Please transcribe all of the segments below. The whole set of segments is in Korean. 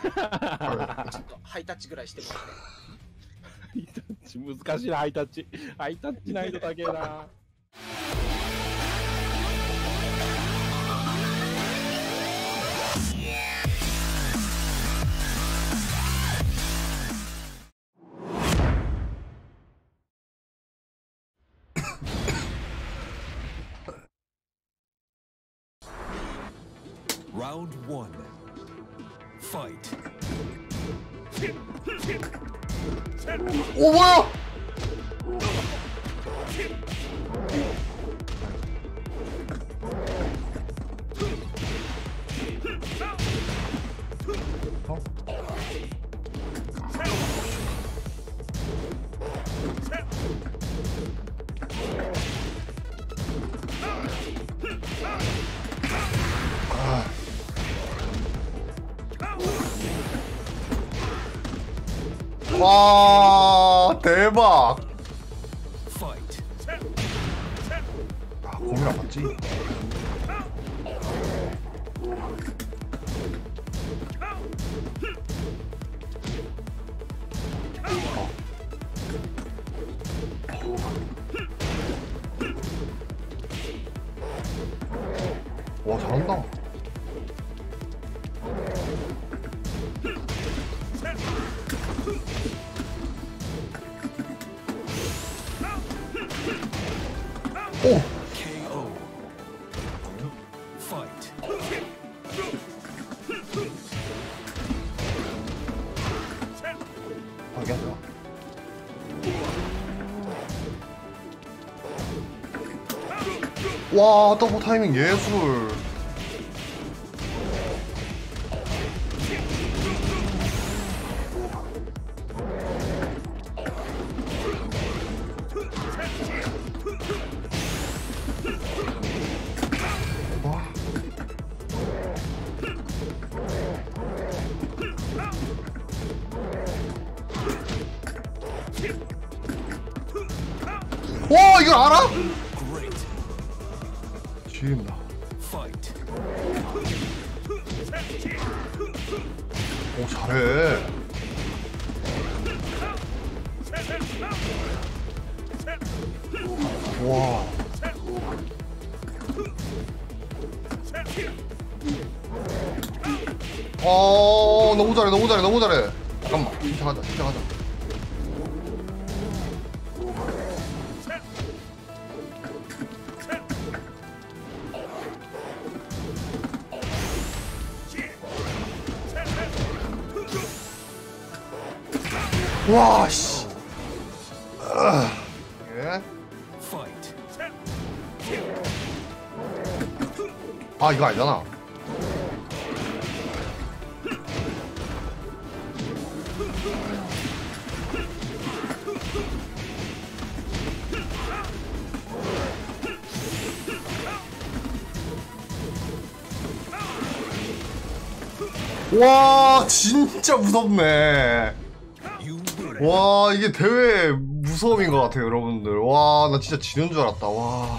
ちょっとハイタッチぐらいしてもらって。ハイタッチ難しいな、ハイタッチ。ハイタッチ難易度高えな。 잘한다. 오. 와, 더블 타이밍 예술. 어, 너무 잘해, 너무 잘해, 너무 잘해. 잠깐만, 진짜 가자, 진짜 가자. 와, 씨. 아, 이거 아니잖아. 와, 진짜 무섭네. 와, 이게 대회 무서움인 것 같아요, 여러분들. 와, 나 진짜 지는 줄 알았다. 와.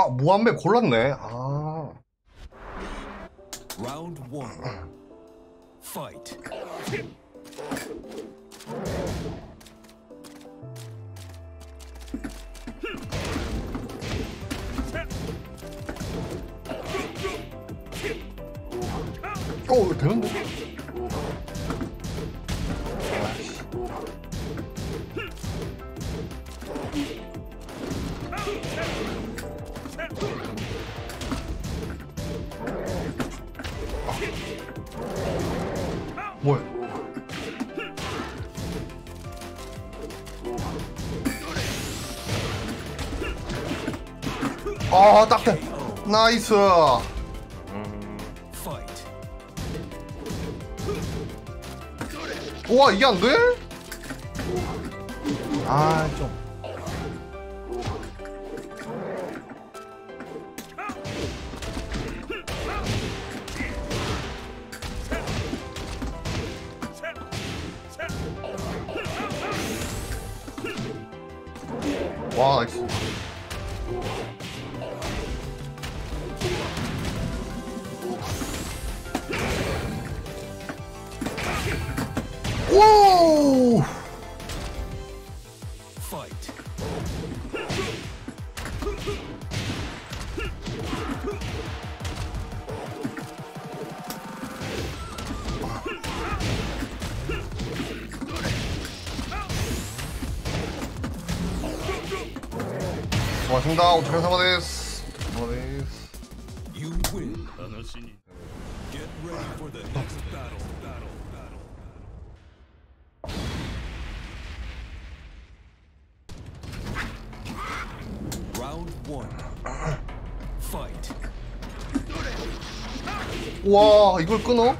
아, 무한배 골랐네. 아. Round one. Fight. 어, 되는데? 나이스. Fight. 우와, 이게 안 돼? 아, 좀. Battle. Battle. Battle. Round one. Fight. 와 이걸 끊어?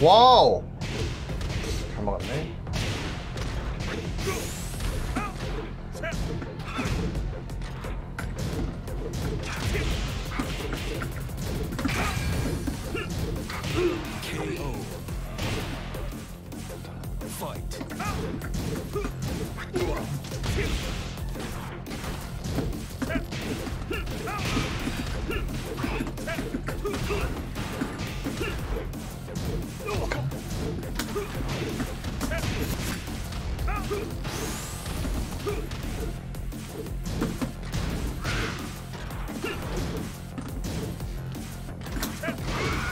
와우. 잘 막았네.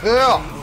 Fight.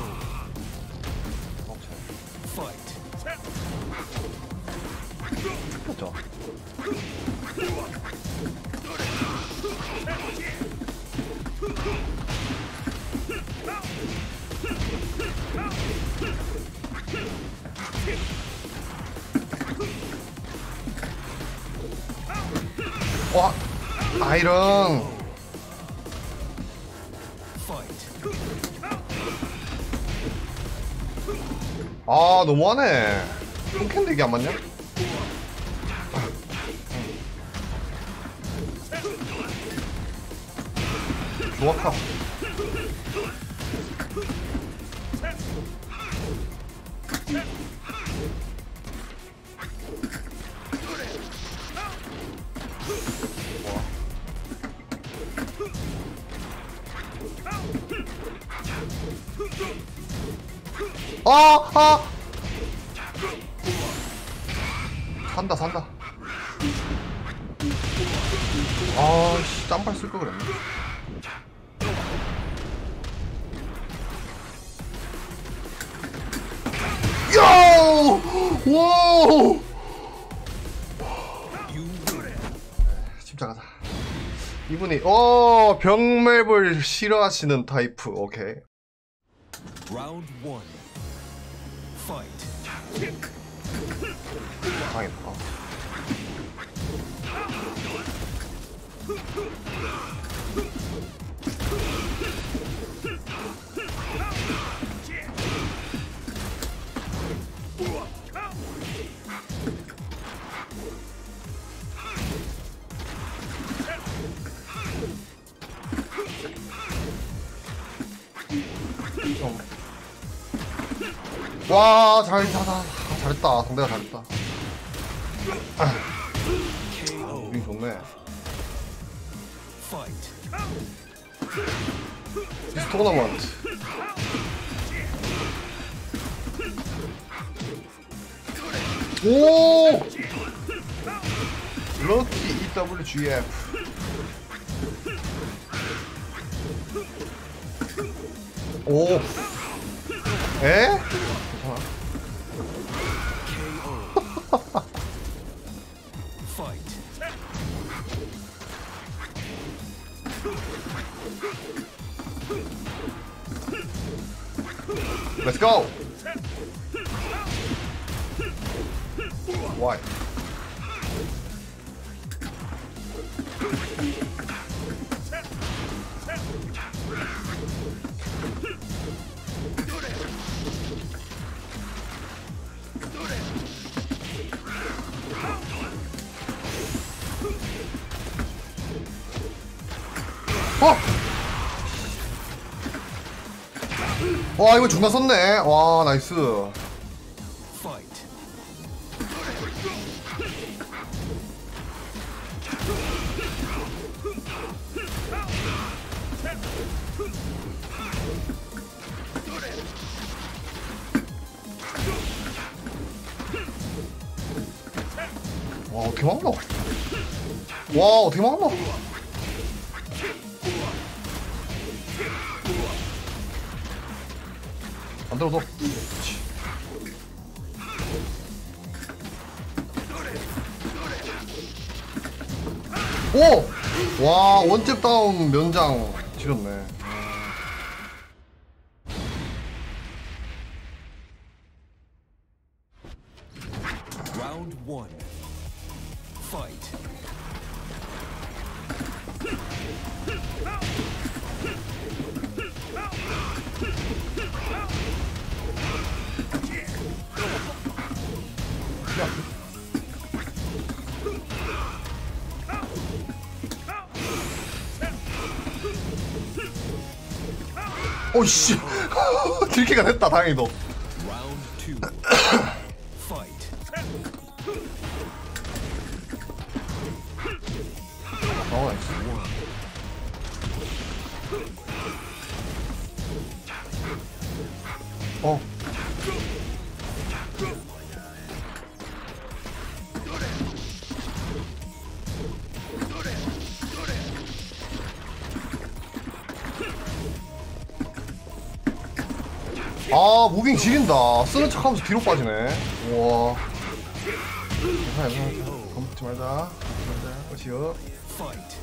너무하네. 캔데 이게 안 맞냐? 정확하. 병맵을 싫어하시는 타이프, 오케이. One. Fight. 당했다. 와, 잘, 잘, 잘, 잘했다. 상대가 잘했다. 우린 좋네. This tournament. 오! 럭키 EWGF. 오. 에? 괜찮아. KO. Fight. Let's go. 와 이거 존나 썼네. 와 나이스. 와 어떻게 막나 와 어떻게 막나 안 들어도 오! 와 원잽 다운 면장 지렸네 one. Fight. 오씨. 들키가 됐다 다행히도. 어 아 무빙 지린다 쓰는 척하면서 뒤로 빠지네 우와 괜찮아 괜찮아 겁먹지 말자 겁먹지 말자 Fight.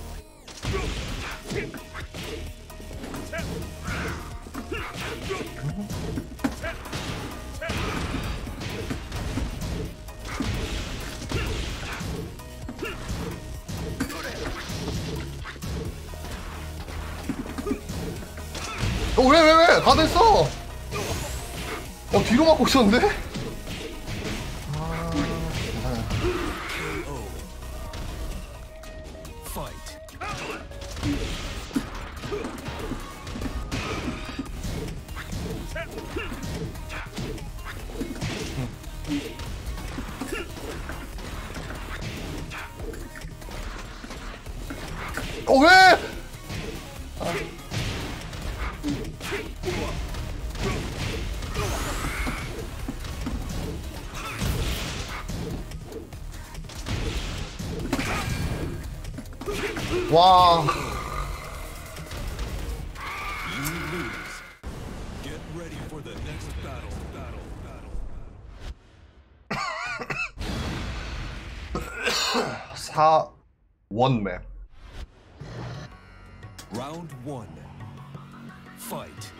어, 왜, 왜, 왜? 다 됐어! 어, 뒤로 맞고 있었는데? Wow. You lose. Get ready for the next battle. Battle. Battle. One man. Round one. Fight.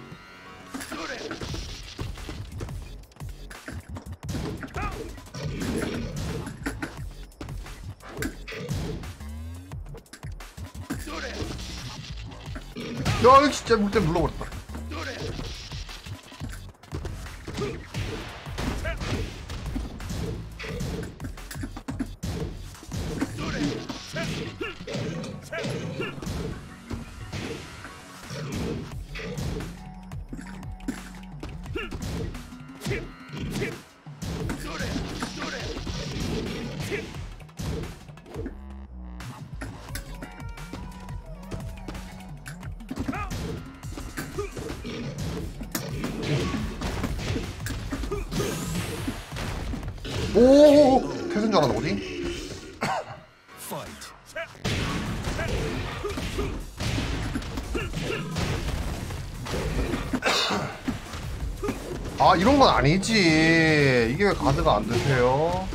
야, 진짜 물때 눌러버렸다. 오, 태생 줄 알았나 보지? 아, 이런 건 아니지. 이게 왜 가드가 안 되세요?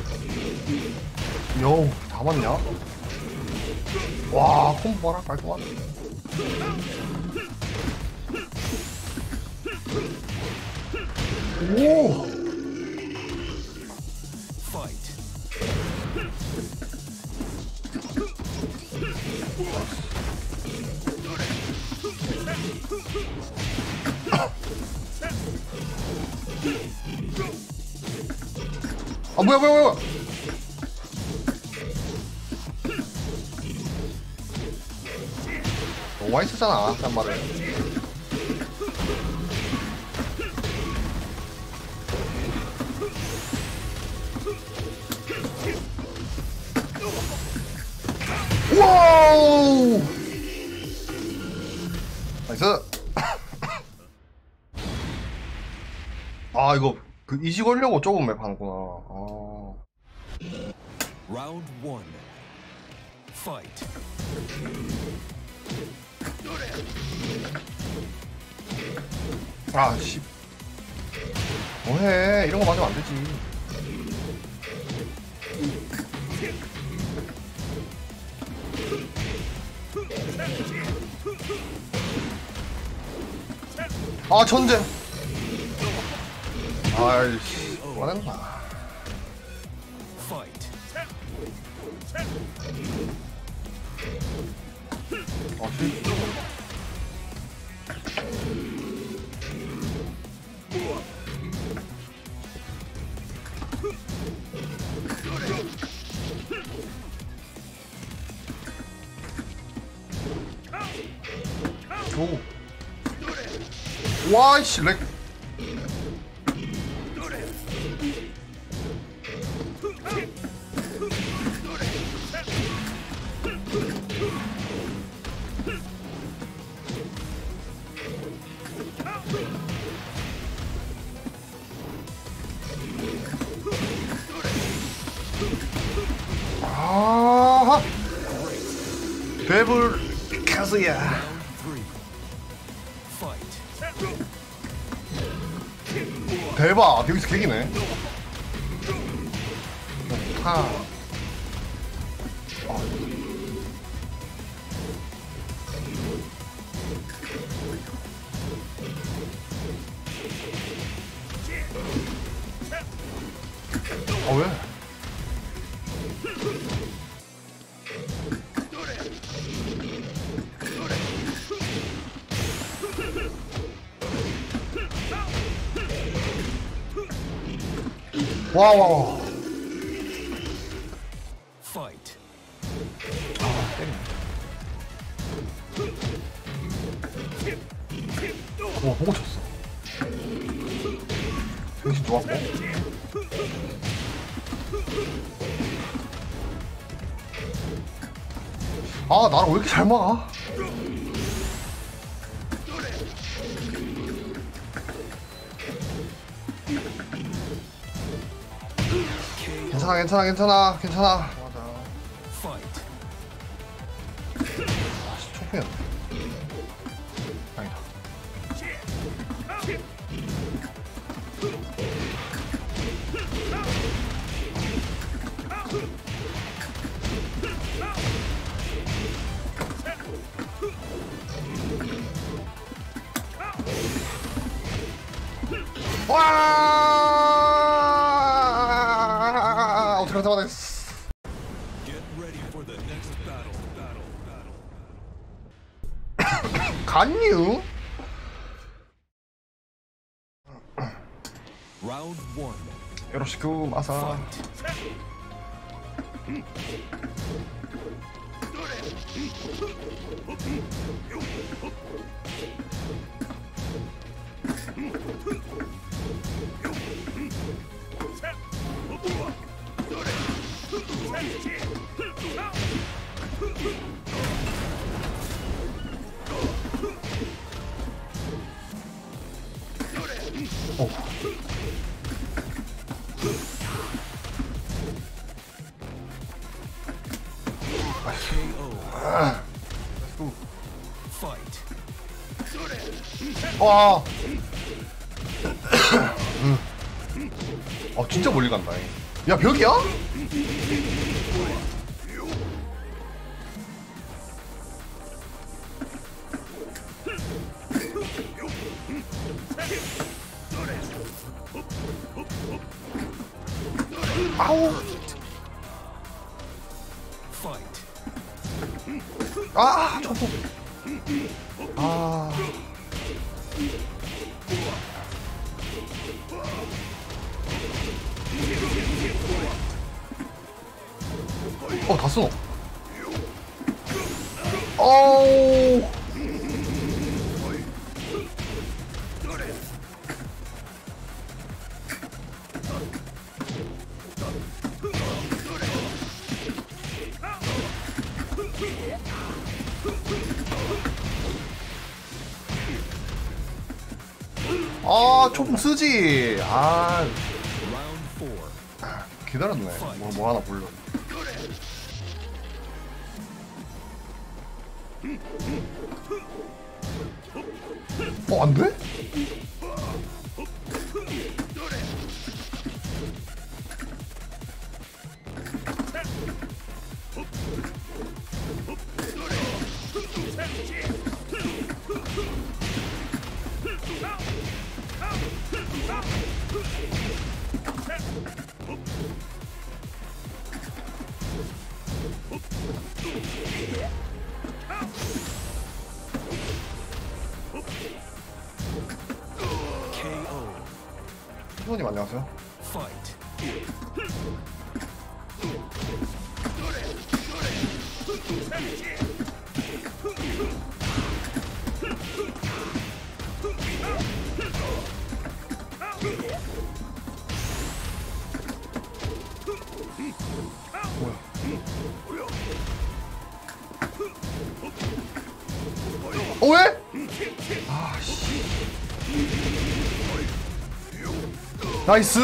여우, 다 맞냐? 와, 콤보 봐라, 깔끔하네. 오! 뭐야, 뭐야, 뭐야! 너무 많이 쓰잖아 짠말을 와우 나이스 아 이거 그 이지 걸려고 좁은 맵 하는구나 아. Round one. Fight. 아, 씨. 뭐해. 이런 거 맞으면 안 되지. 아, 전쟁. 아이씨. 화낸다. 아, 씨. 오. 와이씨, 렉. 대박. 여기서 개기네. 하. 어 왜? 와와 Fight. 와 보고 쳤어. 정신 좋았고 아 나를 왜 이렇게 잘 막아 괜찮아 괜찮아 괜찮아 괜찮아. 맞아. 총이었네. 아니다. 와 요로시쿠 마사 와. 어 진짜 멀리 간다. 야 벽이야? 쓰지. 아, four. 기다렸네. 뭐, 뭐 하나 불러. 수호 나이스!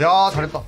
야, 잘했다.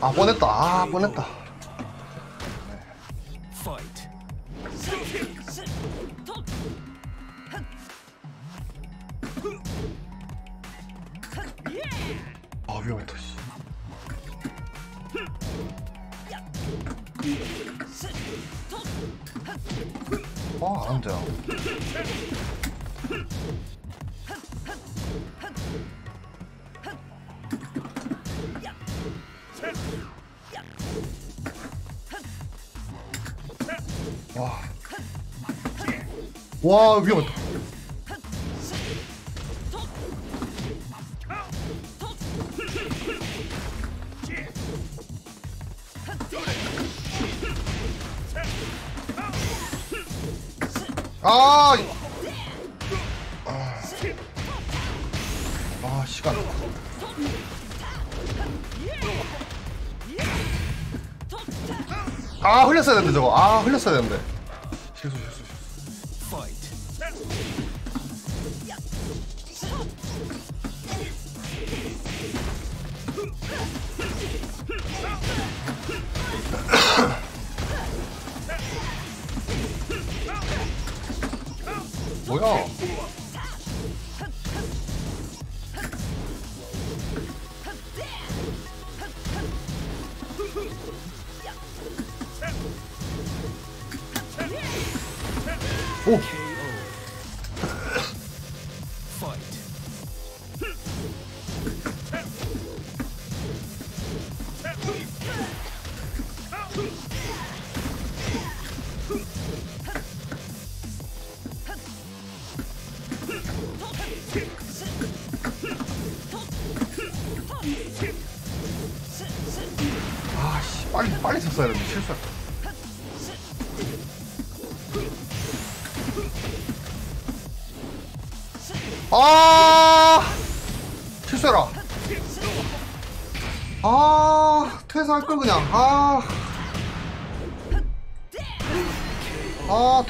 아, 뻔했다. 아, 뻔했다. 와, 위험했다. 아! 이- 아, 아 시간. 아 흘렸어야 되는데 저거. 아 흘렸어야 되는데.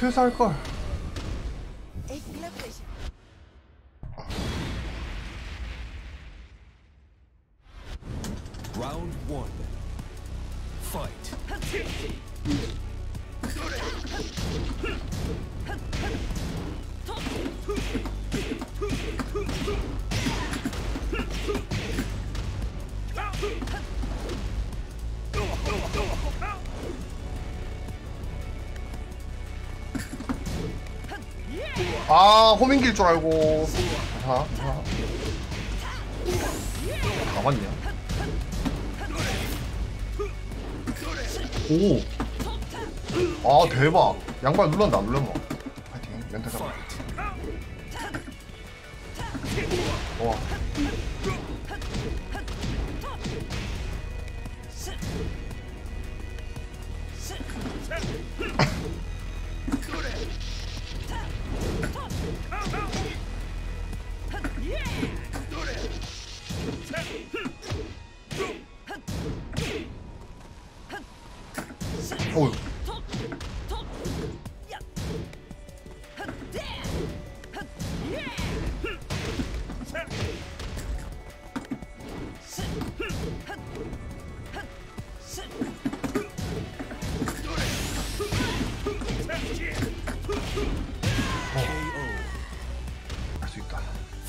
아 퇴사할 걸 아 호민길 줄 알고. 자, 자. 가만냐? 오아 대박. 양발 눌렀나 안 눌렀나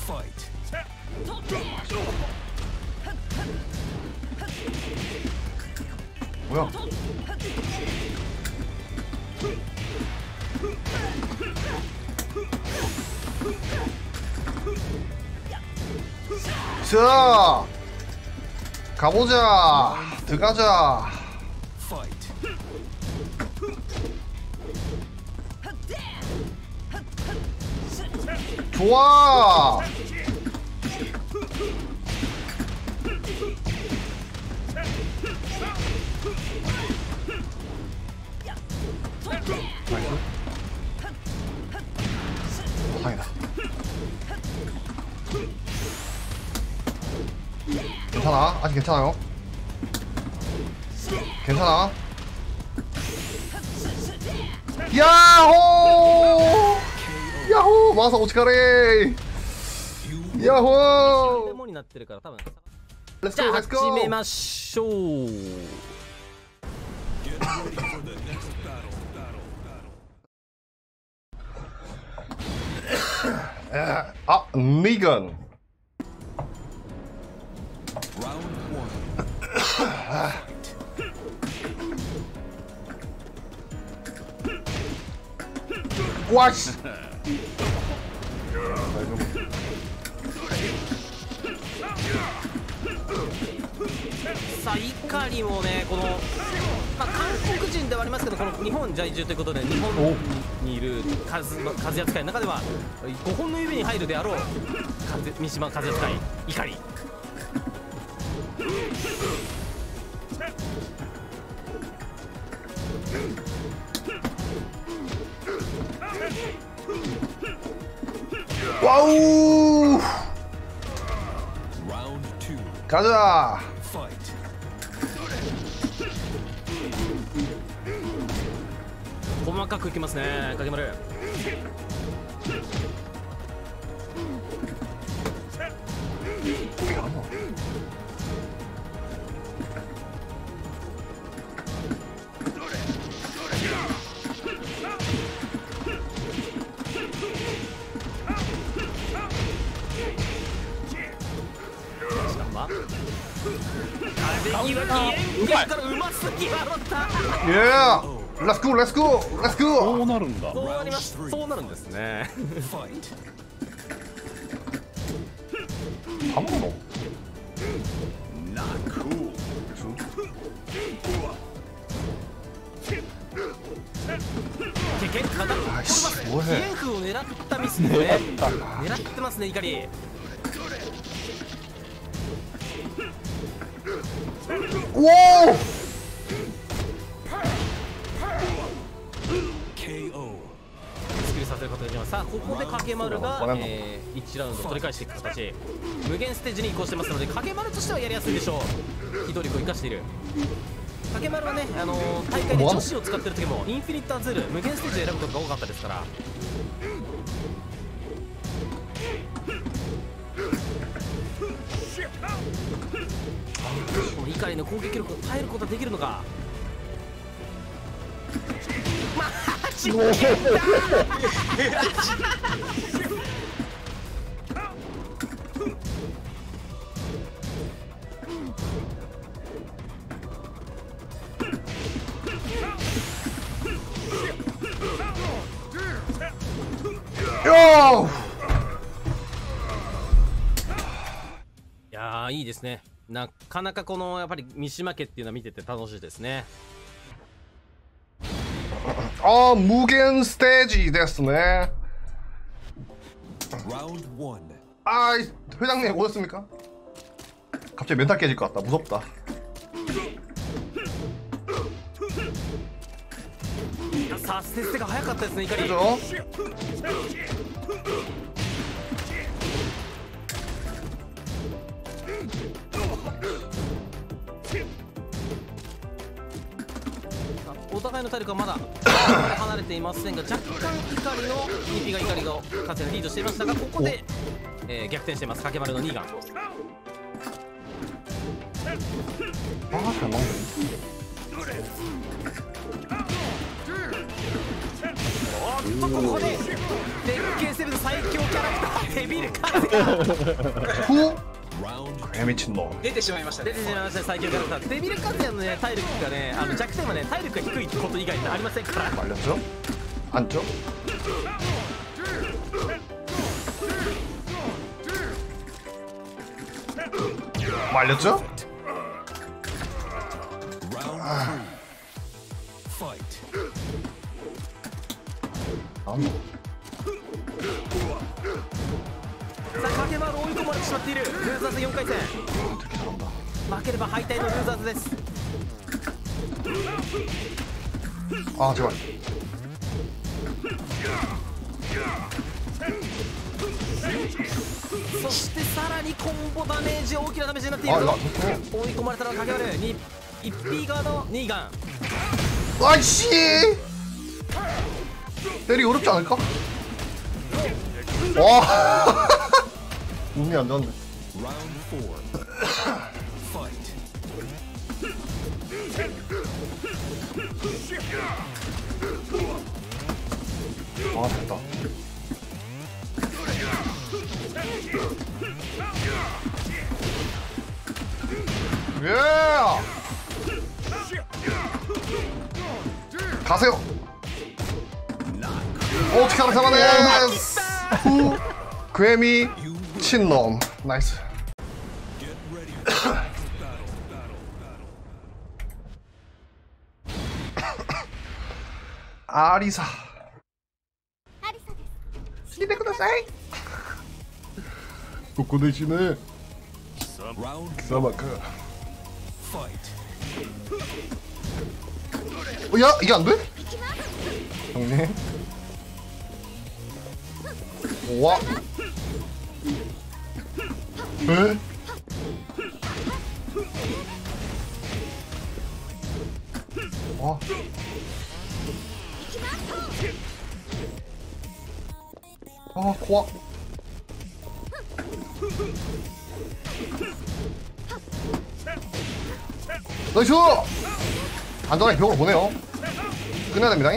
Fight. 뭐야 자 가보자 들어가자. 좋아 괜찮아 아직 괜찮아요 괜찮아 야호 야호 마사 오치카레 レ 야호 モンになってるから多分 Let's じゃ go あ let's 始め go ましょう Get ready for 壊しさあいかにもねこの、まあ、韓国人ではありますけどこの日本在住ということで日本にいる数数扱いの中では5本の指に入るであろう三島数扱い怒りおカズだフ細かくいきますね影丸。ラスクラスクラスクそうなるんだ。そうなります。そうなるんですね。刃物剣を狙ったミスですね狙ってますね怒りおおせることができますさあここで影丸がえー、1ラウンド取り返していく形。無限ステージに移行してますので影丸としてはやりやすいでしょう。機動力を生かしている。影丸はね、あのー大会で女子を使ってる時もインフィニットアズール無限ステージを選ぶことが多かったですから。この怒りの攻撃力を耐えることができるのかマジでいやいいですね。なかなかこのやっぱり三島家っていうのは見てて楽しいですね。 あー無限ステージですね Round one. 아 회장님 오셨습니까? 갑자기 멘탈 깨질 것 같다 무섭다 さあせっせが早かったですね怒り 그죠? お互いの体力がまだ 離れていませんが若干怒りの2ピが怒りの勝つリードしていましたがここで、えー、逆転しています。かけ丸の2がおっとここで連携セブン最強キャラクターヘビルカーズが。Round 개 미친놈 出てしまいましたね出てしまいましたね最強キャラクターデビルカズヤのね体力がねあの弱点はね体力が低いこと以外にありませんから 말렸죠? 안죠? 말렸죠? round three. さあ影丸追い込まれてしまっている。ルーザーズ4回戦。負ければ敗退のルーザーズです。あー違うそしてさらにコンボダメージ大きなダメージになっている追い込まれたのは影丸 1P 側のニーガン。わっしい。テリーおるじゃないか？おー。 았네 Round four. Fight. 아 됐다 예 가세요 어, 어떻게 하나 잡아내 후 괴미 친 chin norm. Nice. Get ready battle. Arisa. Sleep Fight. Oh 에? 와 아, 고아. 나이스! 안전하게 벽으로 보내요. 끝내야 됩니다.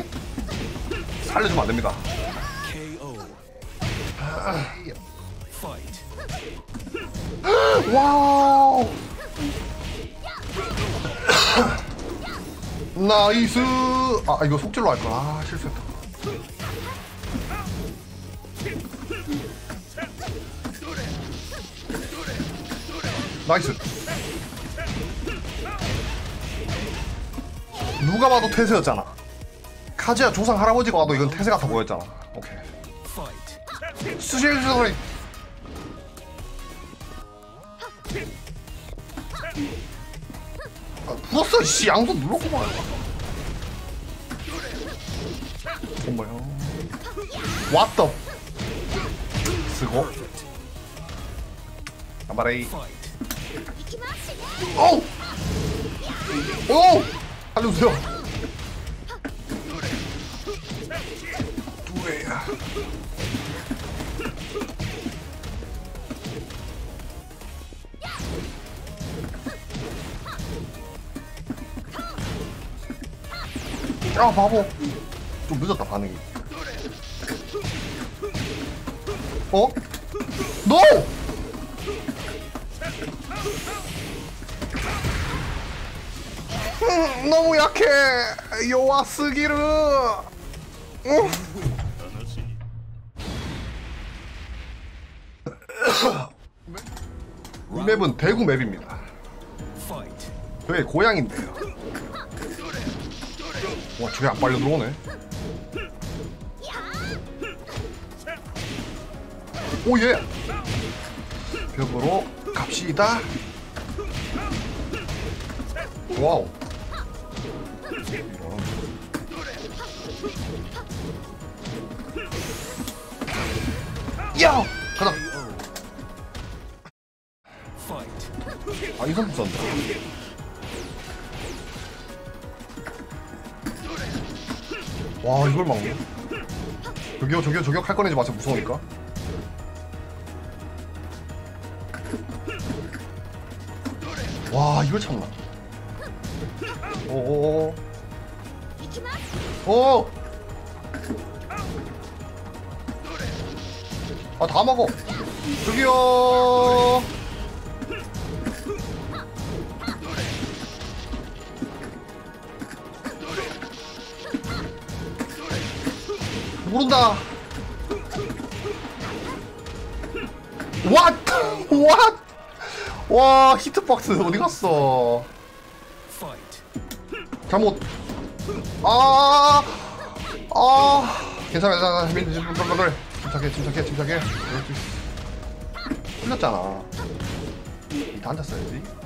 살려주면 안 됩니다. 와우! 나이스! 아, 이거 속질로 할 거야. 아, 실수했다. 나이스. 누가 봐도 태세였잖아. 카즈야 조상 할아버지가 와도 이건 태세 같아 보였잖아. 오케이. 수실 소리. 아, 부었어, 씨. 양손 눌렀구만. 정말요. 왔다 쓰고 가마레이 오우 오우 살려주세요 두레야 아 바보 좀 늦었다 반응이 어? NO! 음, 너무 약해 요아스기르 음. 이 맵은 대구 맵입니다. 저의 고향인데요 와 저게 안 빨려 들어오네. 오예. 벽으로 갑시다. 와우. 야! 가자. 아 이선 부산다 와 이걸 막네 저기요 저기요 저기요 칼 꺼내지 마세요 무서우니까 와 이걸 참나 오오오 오! 아, 다 먹어! 저기요! 모른다! What? What? 와, 히트박스 어디 갔어? Fight. 잘못. 아, 아, 괜찮아, 괜찮아. 빨리, 침착해, 침착해, 침착해. 풀렸잖아. 이다 앉았어야지.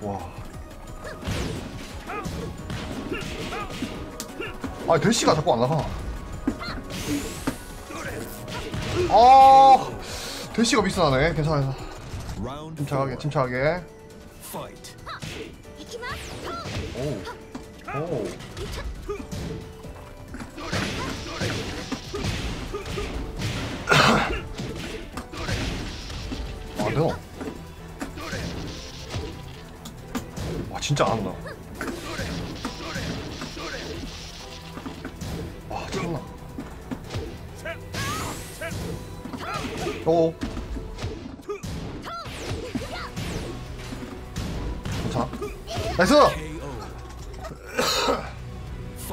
와. 아, 대시가 자꾸 안 나가. 아, 대시가 미스나네. 괜찮아, 침착하게. 침착하게. Fight. 오, 오. 진짜 안 한다. 와, 참나. 오. 괜찮아? 나이스!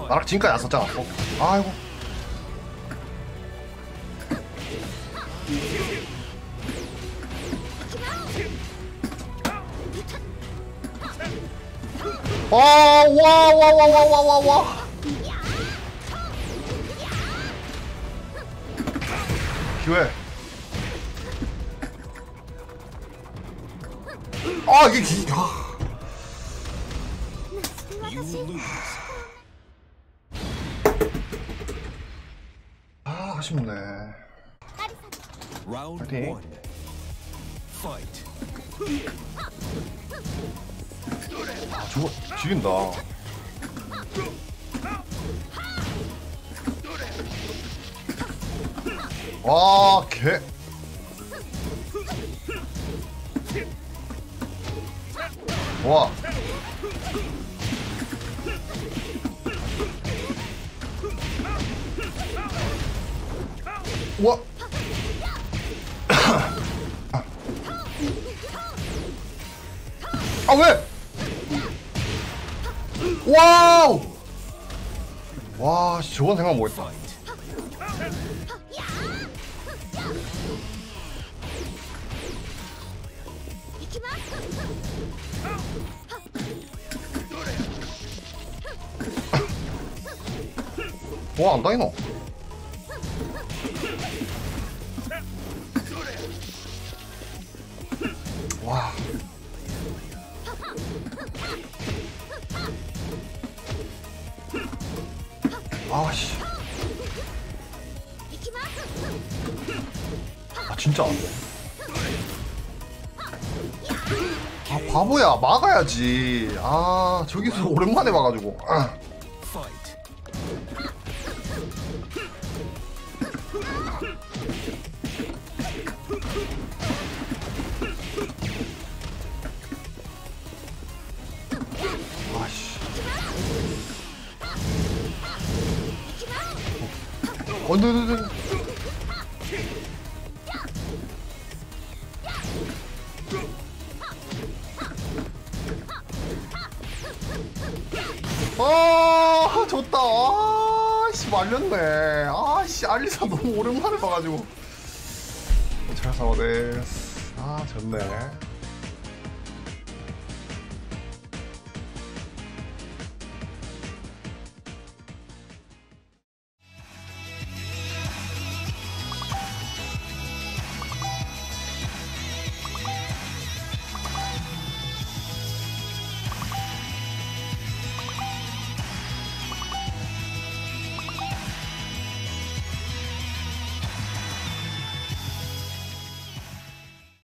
나랑 지금까지 안 썼잖아. 어. 아이고. 와, 와, 와, 와, 와, 와, 와. 기회. 아, 이게 기, 아. 아, 아쉽네. One. 저거 지린다. 와, 개. 와. 와. 아 왜? 와우! 와, 씨, 저건 생각 못했다. 와, 안 당이노? 진짜 안 돼. 아 바보야 막아야지. 아 저기서 오랜만에 봐가지고. 아.